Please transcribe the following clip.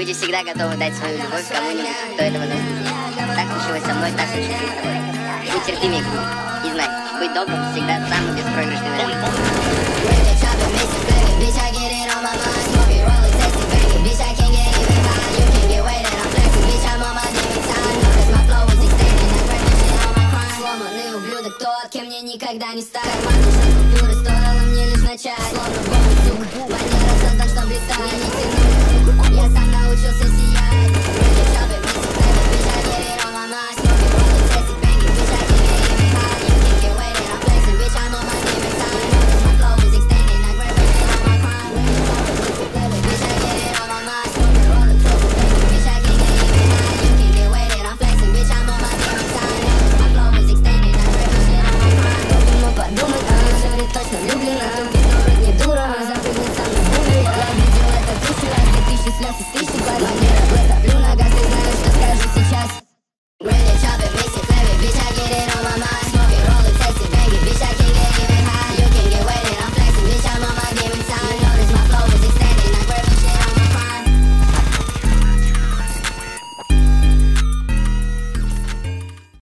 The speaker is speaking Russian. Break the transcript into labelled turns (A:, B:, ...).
A: Люди всегда готовы дать свою любовь кому-нибудь, кто этого заслужит. Так случилось со мной, так случится с тобой. Будь терпимее к ним. И знай, быть добрым всегда самый беспроигрышный вариант.
B: Тот, кем мне никогда не стать Карманные купюры стоило мне I'm you see, like my man, bless her.